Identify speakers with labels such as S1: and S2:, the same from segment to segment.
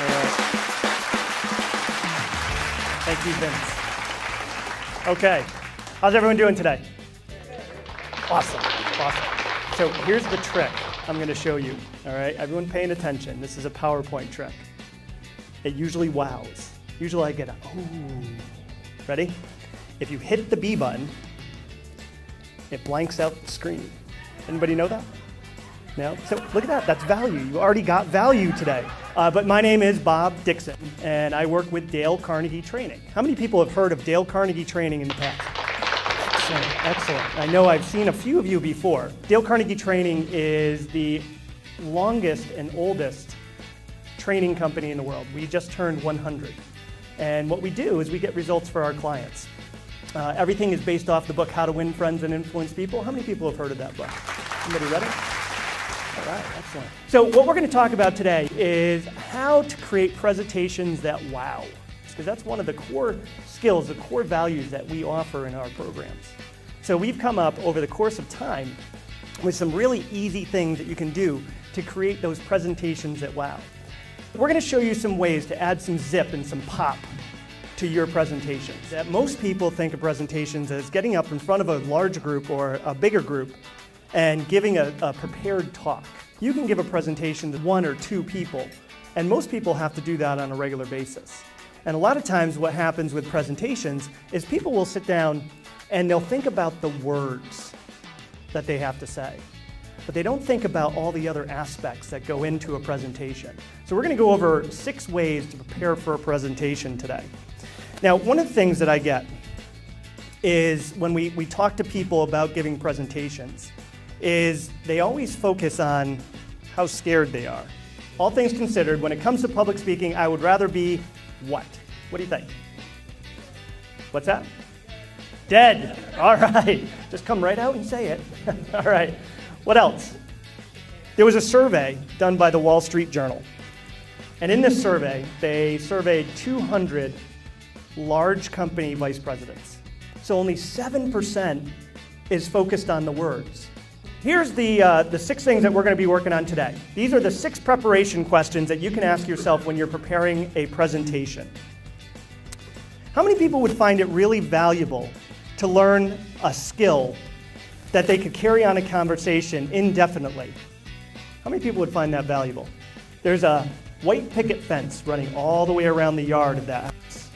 S1: All right. Thank you, Vince. Okay. How's everyone doing today? Awesome. Awesome. So here's the trick I'm going to show you. All right. Everyone paying attention. This is a PowerPoint trick. It usually wows. Usually I get a, ooh. Ready? If you hit the B button, it blanks out the screen. Anybody know that? So look at that. That's value. You already got value today. Uh, but my name is Bob Dickson, and I work with Dale Carnegie Training. How many people have heard of Dale Carnegie Training in the past? Excellent. Excellent. I know I've seen a few of you before. Dale Carnegie Training is the longest and oldest training company in the world. We just turned 100. And what we do is we get results for our clients. Uh, everything is based off the book How to Win Friends and Influence People. How many people have heard of that book? Somebody read it? Right, excellent. So what we're going to talk about today is how to create presentations that wow. Because that's one of the core skills, the core values that we offer in our programs. So we've come up over the course of time with some really easy things that you can do to create those presentations that wow. We're going to show you some ways to add some zip and some pop to your presentations. That most people think of presentations as getting up in front of a large group or a bigger group and giving a, a prepared talk. You can give a presentation to one or two people, and most people have to do that on a regular basis. And a lot of times what happens with presentations is people will sit down and they'll think about the words that they have to say. But they don't think about all the other aspects that go into a presentation. So we're going to go over six ways to prepare for a presentation today. Now, one of the things that I get is when we, we talk to people about giving presentations, is they always focus on how scared they are. All things considered, when it comes to public speaking, I would rather be what? What do you think? What's that? Dead. All right. Just come right out and say it. All right. What else? There was a survey done by the Wall Street Journal. And in this survey, they surveyed 200 large company vice presidents. So only 7% is focused on the words. Here's the, uh, the six things that we're going to be working on today. These are the six preparation questions that you can ask yourself when you're preparing a presentation. How many people would find it really valuable to learn a skill that they could carry on a conversation indefinitely? How many people would find that valuable? There's a white picket fence running all the way around the yard of that house.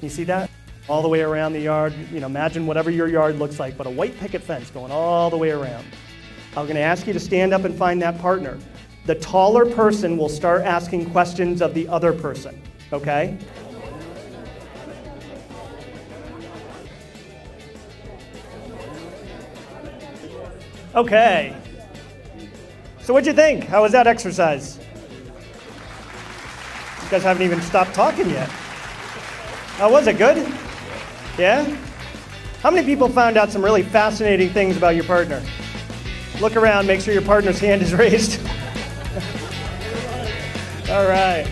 S1: You see that? All the way around the yard. You know, imagine whatever your yard looks like, but a white picket fence going all the way around. I'm going to ask you to stand up and find that partner. The taller person will start asking questions of the other person, okay? Okay. So what'd you think? How was that exercise? You guys haven't even stopped talking yet. How was it? Good? Yeah? How many people found out some really fascinating things about your partner? Look around, make sure your partner's hand is raised. All right.